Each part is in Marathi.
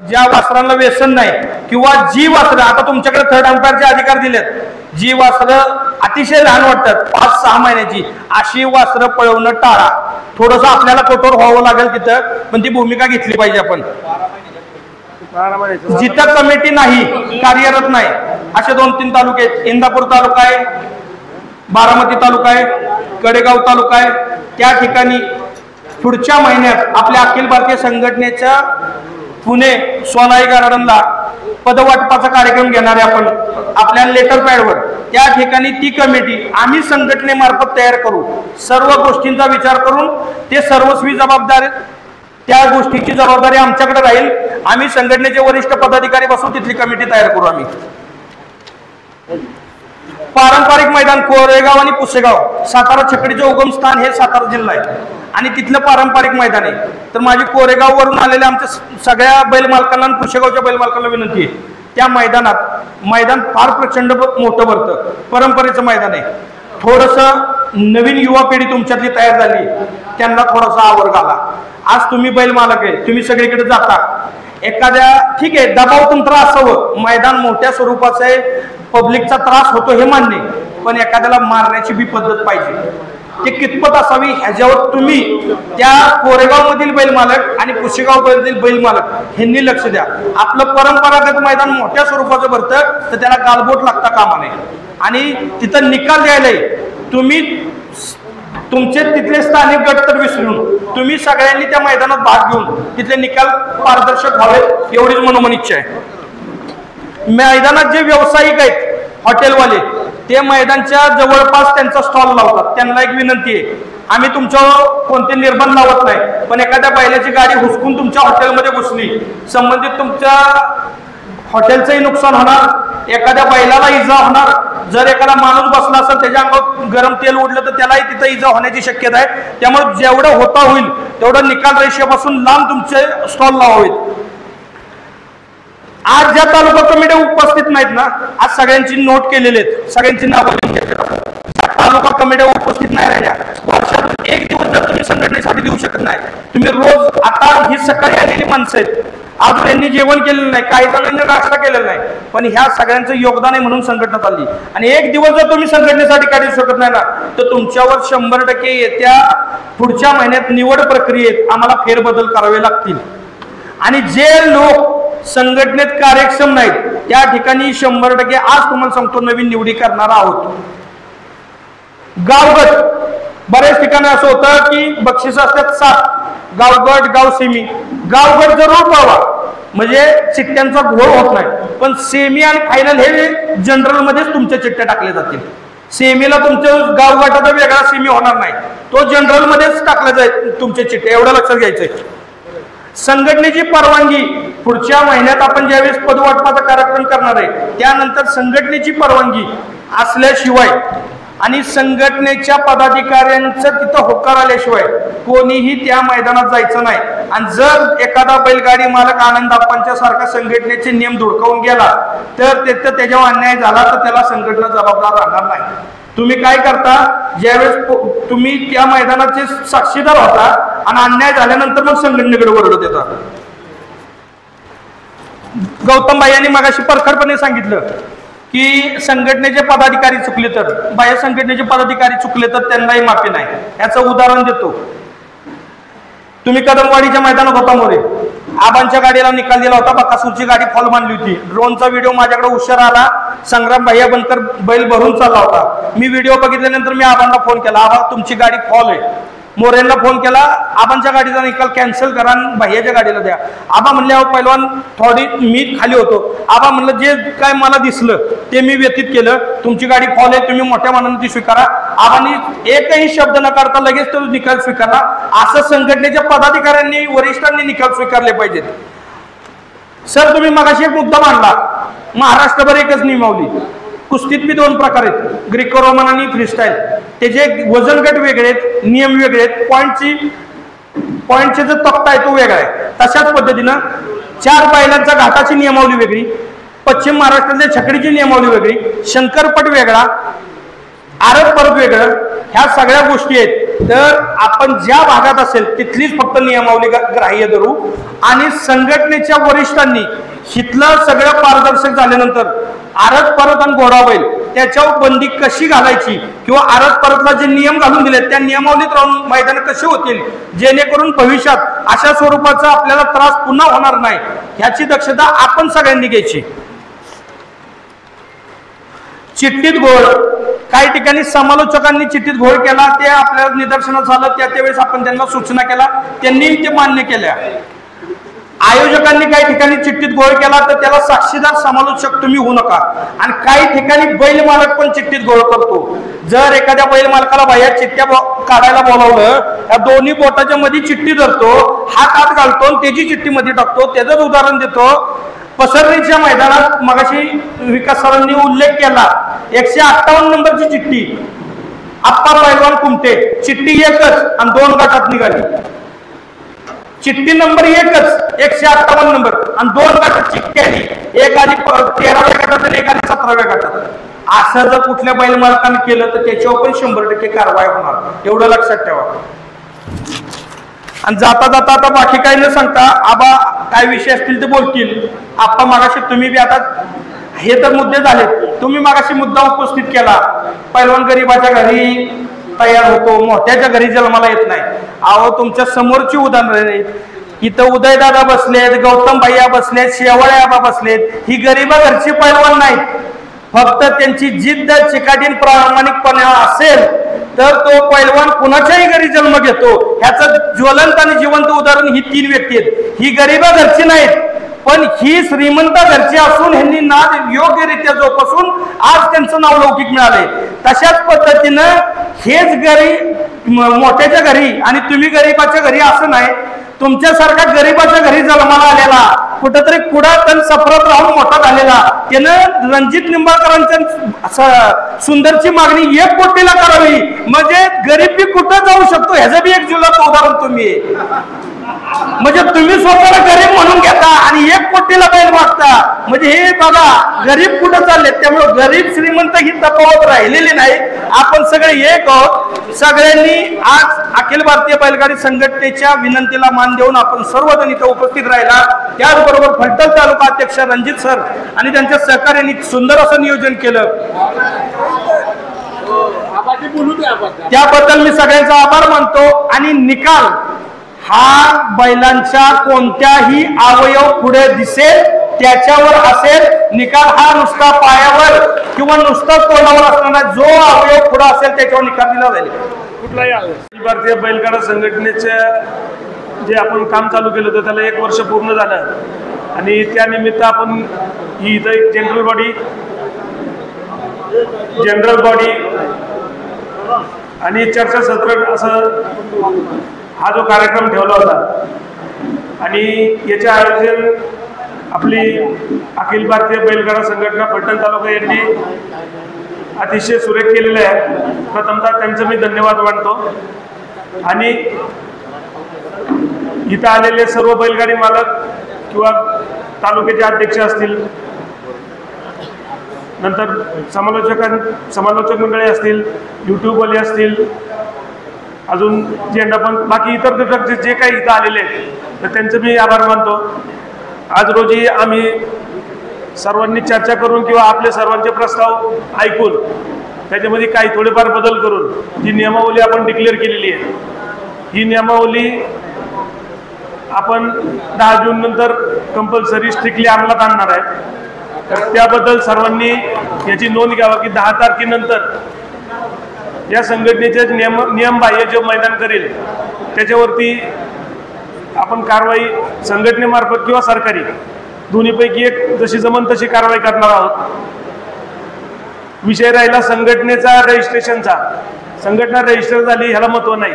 ज्या वासरांना व्यसन नाही किंवा जी वासरं आता तुमच्याकडे थर्ड अंपायरचे अधिकार दिलेत. जी वासरं अतिशय लहान वाटतात पाच सहा महिन्याची अशी वासरं पळवणं टाळा. थोडंसं आपल्याला कठोर व्हावं लागेल तिथं पण ती भूमिका घेतली पाहिजे आपण. जिथं कमिटी नाही कार्यरत नाही असे दोन तीन तालुके आहेत. इंदापूर तालुका आहे बारामती तालुका आहे कडेगाव तालुका आहे. त्या ठिकाणी पुढच्या महिन्यात आपल्या अखिल भारतीय संघटनेच्या पुणे सोनाई गार्डनला पदवाटपाचा कार्यक्रम घेणारे आपण आपल्या लेटर पॅडवर त्या ठिकाणी ती कमिटी आम्ही संघटनेमार्फत तयार करू सर्व गोष्टींचा विचार करून ते सर्वस्वी जबाबदार त्या गोष्टीची जबाबदारी आमच्याकडे राहील. आम्ही संघटनेचे वरिष्ठ पदाधिकारी बसून तिथली कमिटी तयार करू आम्ही. पारंपरिक मैदान कोरेगाव आणि पुसेगाव सातारा छकडीचे उगम स्थान हे सातारा जिल्हा आहे. आणि तिथलं पारंपरिक मैदान आहे. तर माझी कोरेगाववरून आलेल्या आमच्या सगळ्या बैलमालकांना आणि पुशेगावच्या बैलमालकांना विनंती आहे. त्या मैदानात मैदान फार प्रचंड मोठं भरतं. परंपरेचं मैदान आहे. थोडंसं नवीन युवा पिढी तुमच्यातली तयार झाली. त्यांना थोडासा आवर घाला. आज तुम्ही बैलमालक आहे. तुम्ही सगळीकडे जाता. एखाद्या ठीक आहे दबाव तंत्र असावं. मैदान मोठ्या स्वरूपाचं आहे. पब्लिकचा त्रास होतो हे मान्य पण एखाद्याला मारण्याची बी पद्धत पाहिजे. ते कितपत असावी ह्याच्यावर तुम्ही त्या कोरेगाव मधील बैल मालक आणि पुशेगाव मधील बैल मालक ह्यांनी लक्ष द्या. आपलं परंपरागत मैदान मोठ्या स्वरूपाचं भरतं तर त्याला गालबोट लागता कामा नये. आणि तिथं निकाल द्यायलाय तुम्ही तुमचे तिथले स्थानिक गट तर विसरून तुम्ही सगळ्यांनी त्या मैदानात भाग घेऊन तिथले निकाल पारदर्शक व्हावेत एवढीच मनोमन इच्छा आहे. मैदानात जे व्यावसायिक आहेत हॉटेलवाले ते मैदानच्या जवळपास त्यांचा स्टॉल लावतात. त्यांना एक विनंती आहे. आम्ही तुमच्यावर कोणते निर्बंध लावत नाही पण एखाद्या बैलाची गाडी हुसकून तुमच्या हॉटेलमध्ये घुसली संबंधित तुमच्या हॉटेलचंही नुकसान होणार एखाद्या बैलाला इजा होणार जर एखादा माणूस बसला असेल त्याच्या अंगावर गरम तेल उडलं तर त्यालाही तिथं इजा होण्याची शक्यता आहे. त्यामुळे जेवढं होता होईल तेवढं निकाल रेषेपासून लांब तुमचे स्टॉल लावावेत. आज ज्या तालुका कमिट्या उपस्थित नाहीत ना आज सगळ्यांची नोट केलेली आहेत. सगळ्यांची नावं तालुका कमिट्या उपस्थित नाही राहिल्या वर्षातून एक दिवस जर तुम्ही संघटनेसाठी देऊ शकत नाही तुम्ही रोज आता ही सकाळी आलेली माणसं आहेत. आज त्यांनी जेवण केलेलं नाही काही जणांनी नाश्ता केलेला नाही. पण ह्या सगळ्यांचं योगदान आहे म्हणून संघटना चालली. आणि एक दिवस जर तुम्ही संघटनेसाठी काय देऊ शकत नाही ना तर तुमच्यावर शंभर टक्के येत्या पुढच्या महिन्यात निवड प्रक्रियेत आम्हाला फेरबदल करावे लागतील. आणि जे लोक संघटनेत कार्यक्षम नाहीत. त्या ठिकाणी शंभर टक्के आज तुम्हाला सांगतो नवीन निवडी करणार आहोत. गावगट. बऱ्याच ठिकाणी असं होतं की बक्षीस असतात सात. गावगट गाव सेमी गावगट जरूर पावा म्हणजे चिठ्ठ्यांचा घोळ होत नाही. पण सेमी आणि फायनल हे जनरल मध्येच तुमच्या चिठ्ठ्या टाकल्या जातील. सेमीला तुमच्या गावगटाचा वेगळा सेमी होणार नाही. तो जनरल मध्येच टाकला जाईल तुमच्या चिठ्ठ्या एवढं लक्षात घ्यायचंय. संघटनेची परवानगी. पुढच्या महिन्यात आपण ज्यावेळेस पदवाटपाचा कार्यक्रम करणार आहे त्यानंतर संघटनेची परवानगी असल्याशिवाय आणि संघटनेच्या पदाधिकाऱ्यांचं तिथं होकार आल्याशिवाय कोणीही त्या मैदानात जायचं नाही. आणि जर एखादा बैलगाडी मालक आनंद आप्पांच्या सारखा संघटनेचे नियम धुडकावून गेला तर तिथं त्याच्यावर अन्याय झाला तर त्याला संघटना जबाबदार राहणार नाही. तुम्ही काय करता? ज्यावेळेस तुम्ही त्या मैदानाचे साक्षीदार होता आणि अन्याय झाल्यानंतर मग संघटनेकडे ओरडत येतात गौतम भाई यांनी मगाशी परखडपणे सांगितलं की संघटनेचे पदाधिकारी चुकले तर बाह्य संघटनेचे पदाधिकारी चुकले तर त्यांनाही माफी नाही. याचं उदाहरण देतो. तुम्ही कदमवाडीच्या मैदानात होता मोरे. आबांच्या गाडीला निकाल दिला होता. बकासूरची गाडी फॉल मानली होती. ड्रोनचा व्हिडिओ माझ्याकडे उशीर आला. संग्राम भैया बनकर बैल भरून चालला होता. मी व्हिडिओ बघितल्यानंतर मी आबांना फोन केला. आबा तुमची गाडी फॉल आहे. मोरेंना फोन केला आबांच्या गाडीचा निकाल कॅन्सल करा आणि भैयाच्या गाडीला द्या. आबा म्हणले अहो पहिलवान थोडी मी खाली होतो. आबा म्हणलं जे काय मला दिसलं ते मी व्यतीत केलं. तुमची गाडी फॉल आहे तुम्ही मोठ्या मनाने ती स्वीकारा. आबांनी एकही शब्द न करता लगेच तो निकाल स्वीकारला. असं संघटनेच्या पदाधिकाऱ्यांनी वरिष्ठांनी निकाल स्वीकारले पाहिजेत. सर तुम्ही मगाशी एक मुद्दा मांडला. महाराष्ट्रभर एकच नियमावली. कुस्तीत बी दोन प्रकार आहेत. ग्रीको रोमन आणि फ्रीस्टाईल. त्याचे वजन गट वेगळे आहेत नियम वेगळे आहेत पॉईंटची पॉईंटचे जो तक्ता आहे तो वेगळा आहे. तशाच पद्धतीनं चार बैलांच्या घाटाची नियमावली वेगळी पश्चिम महाराष्ट्रातल्या छकडीची नियमावली वेगळी शंकरपट वेगळा आरब परत वेगळं ह्या सगळ्या गोष्टी आहेत. तर आपण ज्या भागात असेल तिथलीच फक्त नियमावली ग- ग्राह्य धरू. आणि संघटनेच्या वरिष्ठांनी हिथलं सगळं पारदर्शक झाल्यानंतर आरत परत आणि घोडा बैल. त्याच्यावर बंदी कशी घालायची? किंवा आरत परतला जे नियम घालून दिले त्या नियमावलीत राहून मैदान कसे होतील? जेणेकरून भविष्यात अशा स्वरूपाचा आपल्याला त्रास पुन्हा होणार नाही. ह्याची दक्षता आपण सगळ्यांनी घ्यायची. चिठ्ठीत घोळ. काही ठिकाणी समालोचकांनी चिठ्ठीत घोळ केला ते आपल्याला निदर्शनास आलं त्या त्यावेळेस आपण त्यांना सूचना केला. त्यांनी ते मान्य केल्या. आयोजकांनी काही ठिकाणी चिठ्ठीत गोळ केला तर त्याला साक्षीदार समालोचक तुम्ही होऊ नका. आणि काही ठिकाणी बैल मालक पण चिठ्ठीत गोळ करतो. जर एखाद्या बैल मालकाला चिठ्ठ्या काढायला बोलावलं या दोन्ही बोटाच्या मध्ये चिठ्ठी धरतो हात हात घालतो आणि त्याची चिठ्ठी मध्ये टाकतो. त्याचंच उदाहरण देतो. पसरणीच्या मैदानात मगाशी विकास सरांनी उल्लेख केला एकशे अठ्ठावन्न नंबरची चिठ्ठी. आप्पा पैलवान कुमटे चिठ्ठी एकच आणि दोन गटात निघाली. चिठ्ठी नंबर एकच एकशे अठ्ठावन्न नंबर. आणि दोन गटात चिठ्ठी आली एक आधी तेराव्या गटात आणि एक आधी सतराव्या गटात. असं जर कुठल्या बैल मालकानं केलं तर त्याच्यावर पण शंभर टक्के कारवाई होणार. एवढं लक्षात ठेवा. आणि जाता जाता आता बाकी काही न सांगता आबा काय विषय असतील ते बोलतील. आप्पा मागाशी तुम्ही बी आता हे तर मुद्दे झाले तुम्ही मागाशी मुद्दा उपस्थित केला. पैलवान गरीबाच्या घरी तयार होतो मोठ्याच्या घरी जन्माला येत नाही. अहो तुमच्या समोरची उदाहरणं आहेत. इथं उदयदादा बसलेत गौतम भैया बसलेत शेवळे आबा बसलेत. ही गरिबा घरची पैलवान नाहीत. फक्त त्यांची जिद्द चिकाटीन प्रामाणिकपणा असेल तर तो पैलवान कुणाच्याही घरी जन्म घेतो. ह्याचं ज्वलंत आणि जिवंत उदाहरण ही तीन व्यक्ती आहेत. ही गरिबा घरची नाहीत पण ही श्रीमंत घरची असून ह्यांनी नाद योग्यरित्या जोपासून आज त्यांचं नाव लौकिक मिळाले तशाच पद्धतीनं हेच घरी मोठ्याच्या घरी आणि तुम्ही गरीबाच्या घरी असं नाही. तुमच्यासारखा गरीबाच्या घरी जन्माला आलेला कुठंतरी कुडा तण सफरत राहून मोठा झालेला त्यानं रणजित निंबाळकरांच्या सुंदरची मागणी एक कोटीला करावी. म्हणजे गरीब बी कुठं जाऊ शकतो? ह्याचं बी एक जुलाचं उदाहरण तुम्ही. म्हणजे तुम्ही स्वतःला गरीब म्हणून घेता आणि एक कोटीला बैल मागता. म्हणजे हे बघा गरीब कुठं चालले त्यामुळे गरीब श्रीमंत ही तफावत राहिलेली नाही. आपण सगळे एक आहोत. सगळ्यांनी आज अखिल भारतीय बैलगाडी संघटनेच्या विनंतीला मान देऊन आपण सर्वजण इथं उपस्थित राहिला. त्याचबरोबर फलटण तालुका अध्यक्ष रणजित सर आणि त्यांच्या सहकार्याने सुंदर असं नियोजन केलं. त्याबद्दल मी सगळ्यांचा आभार मानतो आणि निकाल हा बैलांच्या कोणत्याही अवयव पुढे दिसेल त्याच्यावर असेल निकाल हा नुसता पायावर किंवा नुसता तोंडावर असताना जो अवयव पुढे असेल त्याच्यावर निकाल दिला जाईल. कुठलाही भारतीय बैलगाडा संघटनेच्या जे आपण काम चालू केलं होतं त्याला एक वर्ष पूर्ण झालं. आणि त्यानिमित्त आपण ही इथं एक जनरल बॉडी जनरल बॉडी आणि चर्चासत्र असं हा जो कार्यक्रम ठेवला होता. आणि याचे आयोजन आपली अखिल भारतीय बैलगाडा संघटना फलटण तालुका यांनी अतिशय सुरेख केलेलं आहे. प्रथमतः त्यांचं मी धन्यवाद मानतो. आणि इथं आलेले सर्व बैलगाडी मालक किंवा तालुक्याचे अध्यक्ष असतील नंतर समालोचकां समालोचक मंडळी असतील यूट्यूबवाले असतील अजून झेंडा पण बाकी इतर घटक जे काही इथं आलेले आहेत तर त्यांचं मी आभार मानतो. आज रोजी आम्ही सर्वांनी चर्चा करून किंवा आपले सर्वांचे प्रस्ताव ऐकून त्याच्यामध्ये काही थोडेफार बदल करून जी नियमावली आपण डिक्लेअर केलेली आहे ही नियमावली आपण दहा जून नंतर कंपल्सरी स्ट्रिक्टली अंमलात आणणार आहे. तर त्याबद्दल सर्वांनी याची नोंद घ्यावा की दहा तारखेनंतर या संघटनेचे नियम नियमबाह्य जे मैदान करेल त्याच्यावरती आपण कारवाई संघटनेमार्फत किंवा सरकारी दोन्हीपैकी एक जशी जमन तशी कारवाई करणार आहोत. विषय राहिला संघटनेचा रजिस्ट्रेशनचा. संघटना रजिस्टर झाली ह्याला महत्त्व नाही.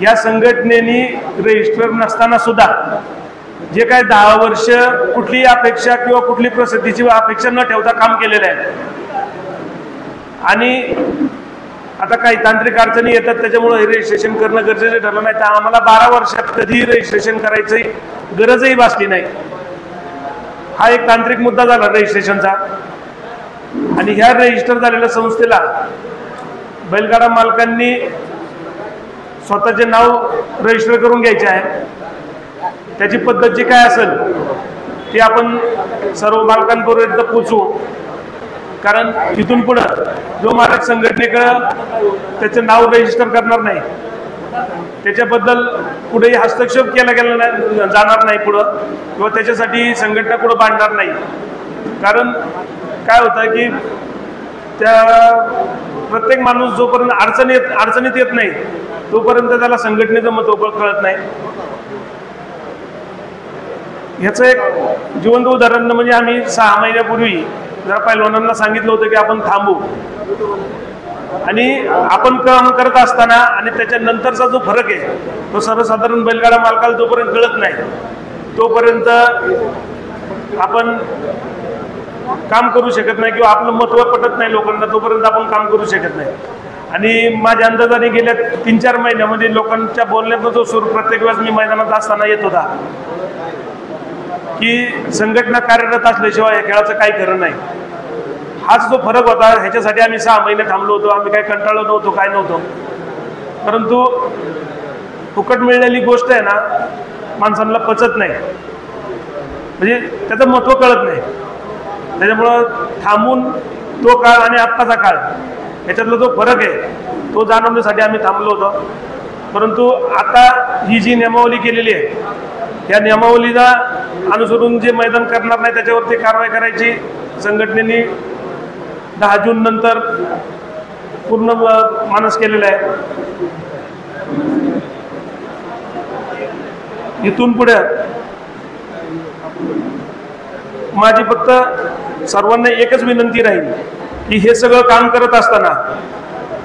या संघटनेनी रजिस्टर नसताना सुद्धा जे काय दहा वर्ष कुठलीही अपेक्षा किंवा कुठली प्रसिद्धीची अपेक्षा न ठेवता काम केलेलं आहे. आणि आता काही तांत्रिक अडचणी येतात त्याच्यामुळे हे रजिस्ट्रेशन करणं गरजेचं ठरलं नाही तर आम्हाला बारा वर्षात कधीही रजिस्ट्रेशन करायची गरजही भासली नाही. हा एक तांत्रिक मुद्दा झाला रजिस्ट्रेशनचा आणि ह्या रजिस्टर झालेल्या संस्थेला बैलगाडा मालकांनी स्वतःचे नाव रजिस्टर करून घ्यायचे आहे. त्याची पद्धत जी काय असेल ती आपण सर्व मालकांपर्यंत पोचवू. कारण तिथून पुढं जो मालक संघटनेकडं त्याचं नाव रजिस्टर करणार नाही त्याच्याबद्दल कुठेही हस्तक्षेप केला गेला नाही जाणार नाही पुढं किंवा त्याच्यासाठी संघटना कुठं बांधणार नाही. कारण काय होतं की त्या प्रत्येक माणूस जोपर्यंत अडचणी येत अडचणीत येत नाही तोपर्यंत त्याला संघटनेचं महत्त्व कळत नाही. ह्याचं एक जिवंत उदाहरण म्हणजे आम्ही सहा महिन्यापूर्वी जरा पैलवानांना सांगितलं होतं की आपण थांबू. आणि आपण काम करत असताना आणि त्याच्यानंतरचा जो फरक आहे तो सर्वसाधारण बैलगाडा मालकाला जोपर्यंत कळत नाही तोपर्यंत आपण काम करू शकत नाही किंवा आपलं महत्त्व पटत नाही लोकांना तोपर्यंत आपण काम करू शकत नाही. आणि माझ्या अंदाजाने गेल्या तीन चार महिन्यामध्ये लोकांच्या बोलण्याचा जो सूर प्रत्येक वेळेस मी मैदानात असताना येत होता. की संघटना कार्यरत असल्याशिवाय या खेळाचं काही खरं नाही. हाच जो फरक होता ह्याच्यासाठी आम्ही सहा महिने थांबलो होतो आम्ही काही कंटाळलो नव्हतो काय नव्हतो. परंतु फुकट मिळलेली गोष्ट आहे ना माणसांना पचत नाही. म्हणजे त्याचं महत्त्व कळत नाही. त्याच्यामुळं थांबून तो काळ आणि आत्ताचा काळ याच्यातला जो फरक आहे तो जाणवण्यासाठी आम्ही थांबलो होतो. परंतु आता ही जी नियमावली केलेली आहे या नियमावलीला अनुसरून जे मैदान करणार नाही त्याच्यावरती कारवाई करायची. संघटनेने दहा जून नंतर पूर्ण मानस केलेला आहे. इथून पुढे माझी फक्त सर्वांना एकच विनंती राहील की हे सगळं काम करत असताना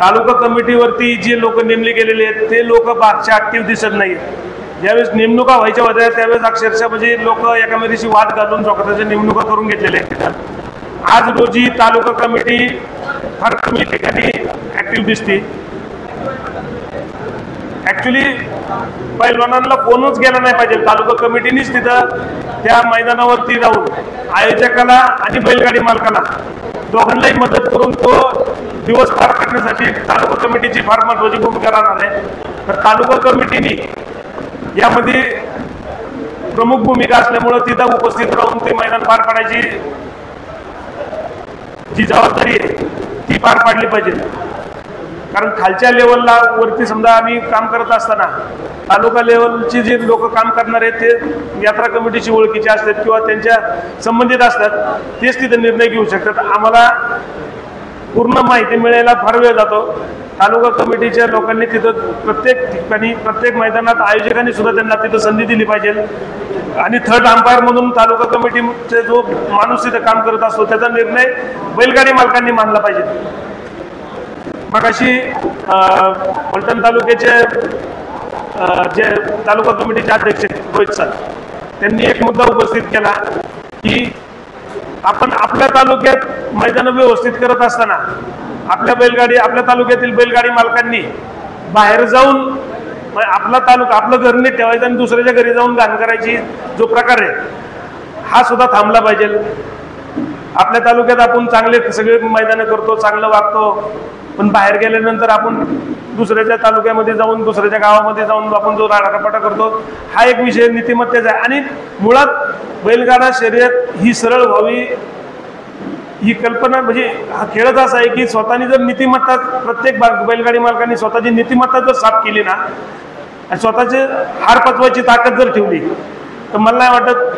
तालुका कमिटीवरती जे लोक नेमले गेलेले आहेत ते लोक बारशे ऍक्टिव्ह दिसत नाहीत ज्यावेळेस नेमणुका व्हायच्या होत्या त्यावेळेस अक्षरशः म्हणजे लोक एकामेरीशी वाद घालून स्वतःच्या नेमणुका करून घेतलेल्या आहेत. आज रोजी तालुका कमिटी फार कमी ठिकाणी ऍक्टिव्ह दिसते. ऍक्च्युली पैलवानांना फोनच गेला नाही पाहिजे. तालुका कमिटीनीच तिथं त्या मैदानावरती राहून आयोजकाला आणि बैलगाडी मालकाला दोघांनाही मदत करून तो दिवस पार करण्यासाठी तालुका कमिटीची फार महत्वाची भूमिका राहणार आहे. तर तालुका कमिटीने यामध्ये प्रमुख भूमिका असल्यामुळं तिथं उपस्थित राहून ते मैदान पार पाडायची जी जबाबदारी आहे ती पार पाडली पाहिजे. कारण खालच्या लेवलला वरती समजा आम्ही काम करत असताना तालुका लेवलची जे लोक काम करणार आहेत ते यात्रा कमिटीची ओळखीचे असतात किंवा त्यांच्या संबंधित असतात तेच तिथे निर्णय घेऊ शकतात. आम्हाला पूर्ण माहिती मिळायला फार वेळ जातो. तालुका कमिटीच्या लोकांनी तिथं प्रत्येक ठिकाणी प्रत्येक मैदानात आयोजकांनी सुद्धा त्यांना तिथं संधी दिली पाहिजे. आणि थर्ड अंपायर म्हणून तालुका कमिटीचे जो माणूस तिथं काम करत असतो त्याचा निर्णय बैलगाडी मालकांनी मानला पाहिजे. मग अशी पलटण तालुक्याचे जे तालुका कमिटीचे अध्यक्ष रोहित सर त्यांनी एक मुद्दा उपस्थित केला की आपण आपल्या तालुक्यात मैदानं व्यवस्थित करत असताना आपल्या बैलगाडी आपल्या तालुक्यातील बैलगाडी मालकांनी बाहेर जाऊन मग आपला तालुका आपलं घर नीट ठेवायचं आणि दुसऱ्याच्या घरी जाऊन घाण करायची जो प्रकार आहे हा सुद्धा थांबला पाहिजे. आपल्या तालुक्यात आपण चांगले सगळे मैदानं करतो चांगलं वागतो पण बाहेर गेल्यानंतर आपण दुसऱ्याच्या तालुक्यामध्ये जाऊन दुसऱ्याच्या गावामध्ये जाऊन आपण जो राडापाटा करतो हा एक विषय नीतिमत्तेचा आहे. आणि मुळात बैलगाडा शर्यत ही सरळ व्हावी ही कल्पना म्हणजे हा खेळच असा आहे की स्वतःनी जर नीतिमत्ता प्रत्येक बा- बैलगाडी मालकांनी स्वतःची नीतिमत्ता जर साफ केली ना आणि स्वतःचे हार पचवायची ताकद जर ठेवली तर मला नाही वाटत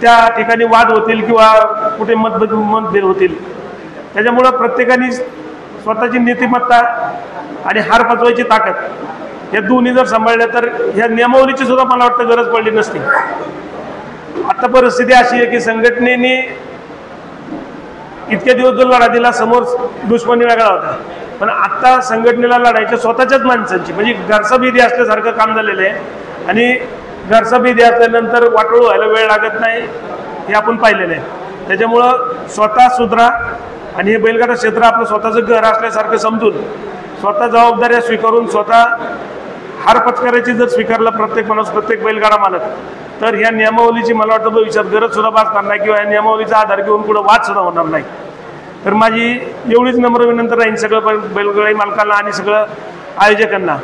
त्या ठिकाणी वाद होतील किंवा कुठे मतभेद मतभेद होतील. त्याच्यामुळं प्रत्येकाने स्वतःची नीतिमत्ता आणि हार पचवायची ताकद या दोन्ही जर सांभाळल्या तर ह्या नियमावलीची सुद्धा मला वाटतं गरज पडली नसती. आता परिस्थिती अशी आहे की संघटनेने इतक्या दिवस जो लढा दिला समोर दुश्मनी वेगळा होता. पण आत्ता संघटनेला लढायच्या स्वतःच्याच माणसांची. म्हणजे घरचा बिधी असल्यासारखं काम झालेलं आहे. आणि घरचा बिधी असल्यानंतर वाटळू व्हायला वेळ लागत नाही हे आपण पाहिलेलं आहे. त्याच्यामुळं स्वतः सुधरा आणि हे बैलगाडा क्षेत्र आपलं स्वतःचं घर असल्यासारखं समजून स्वतः जबाबदाऱ्या स्वीकारून स्वतः हार पत्करायची जर स्वीकारला प्रत्येक माणूस प्रत्येक बैलगाडा मालक तर ह्या नियमावलीची मला वाटतं भविष्यात गरज सुद्धा भासणार नाही किंवा या नियमावलीचा आधार घेऊन पुढे वाद सुद्धा होणार नाही. तर माझी एवढीच नम्र विनंती राहील सगळं बैल बैलगाडी मालकाला आणि सगळं आयोजकांना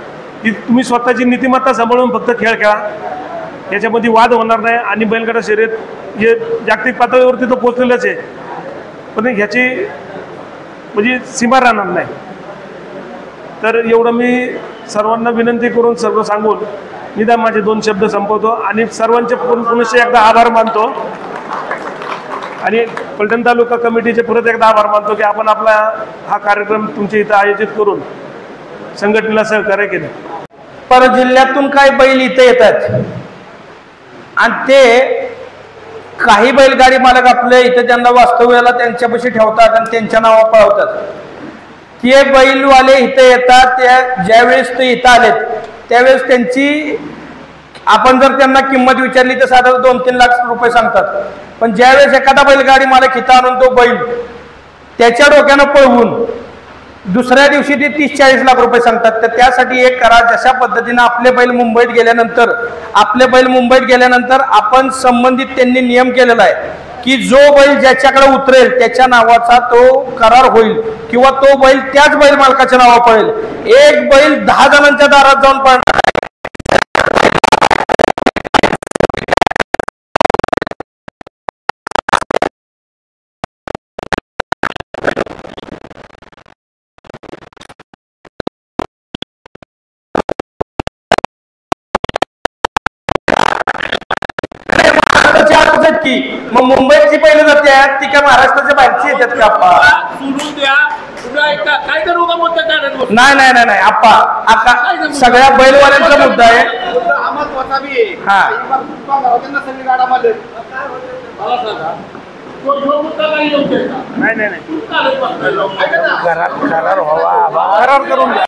की तुम्ही स्वतःची नीतिमत्ता सांभाळून फक्त खेळ खेळा. याच्यामध्ये वाद होणार नाही आणि बैलगाडा शर्यत हे जागतिक पातळीवरती तर पोचलेलंच आहे. पण ह्याची म्हणजे सीमा राहणार नाही. तर एवढं मी सर्वांना विनंती करून सर्व सांगून निदान माझे दोन शब्द संपवतो आणि सर्वांचे पुन- पुनश्च एकदा आभार मानतो. आणि पलटण तालुका कमिटीचे परत एकदा आभार मानतो की आपण आपला हा कार्यक्रम तुमच्या इथं आयोजित करून संघटनेला सहकार्य केलं. पर जिल्ह्यातून काही बैल इथं येतात. आणि ते काही बैलगाडी मालक आपल्या इथं त्यांना वास्तव्याला त्यांच्यापाशी ठेवतात आणि त्यांच्या नावा पळवतात. ते बैलवाले इथं येतात त्या ज्यावेळेस ते इथं आलेत त्यावेळेस त्यांची आपण जर त्यांना किंमत विचारली तर साधारण दोन तीन लाख रुपये सांगतात. पण ज्यावेळेस एखादा बैलगाडी मालक इथं आणून तो बैल त्याच्या डोक्यानं पळवून दुसऱ्या दिवशी ते तीस चाळीस लाख रुपये सांगतात. तर त्यासाठी एक करा जशा पद्धतीनं आपले बैल मुंबईत गेल्यानंतर आपले बैल मुंबईत गेल्यानंतर आपण संबंधित त्यांनी नियम केलेला आहे. की जो बैल ज्याच्याकडे उतरेल त्याच्या नावाचा तो करार होईल. किंवा तो बैल त्याच बैल मालकाच्या नावा पळेल. एक बैल दहा जणांच्या दारात जाऊन पळणार की मग मुंबईची पहिलं जाते ती काय महाराष्ट्राच्या बाहेरची येतात का आप्पा सोडून द्या तुला एक का- काय करू का? नाही नाही नाही नाही आप्पा आता सगळ्या बैलवाल्यांचा मुद्दा आहे हा. मला सांगा तो ह्यो मुद्दा काही योग्य आहे का? नाही नाही नाही तू काढत बसलाय लोक. करार करार व्हावा करार करून द्या